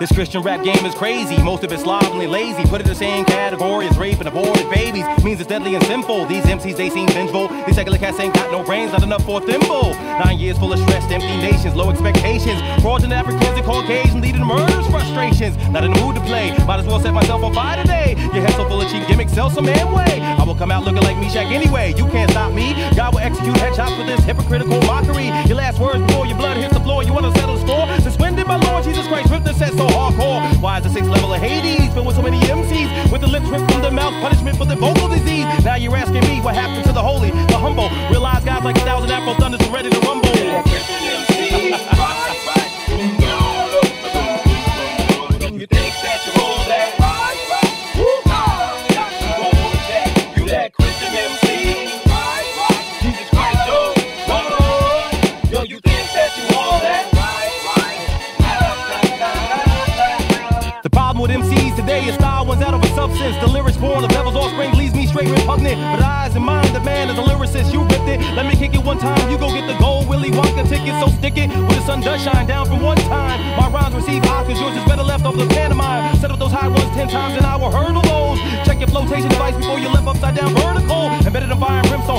This Christian rap game is crazy. Most of it's slovenly, lazy. Put it in the same category as rape and aborted babies. Means it's deadly and sinful. These MCs, they seem vengeful. These secular cats ain't got no brains, not enough for a thimble. Nine years full of stress, empty nations, low expectations. Fraudulent Africans and Caucasians leading murders, frustrations. Not in the mood to play. Might as well set myself on fire today. Your head so full of cheap gimmicks, sell some Amway. Come out looking like Meshach anyway. You can't stop me. God will execute headshots for this hypocritical mockery. Your last words before your blood hits the floor. You wanna settle the score? Since when did my Lord Jesus Christ rip the set so hardcore? Why is the sixth level of Hades filled with so many MCs? With the lips ripped from the mouth, punishment for the vocal disease. Now you're asking me what happened to the holy, the humble. Realize guys like a thousand Afro thunders are ready to rumble. The lyrics born of devil's offspring leaves me straight repugnant. But eyes and mind, the man is a lyricist. You ripped it. Let me kick it one time. You go get the gold Willy Wonka ticket. So stick it when the sun does shine down from one time. My rhymes receive Oscars. Yours is better left over the pantomime. Set up those high ones ten times and I will hurdle those. Check your flotation device before you left upside down vertical. Embedded than fire and brimstone.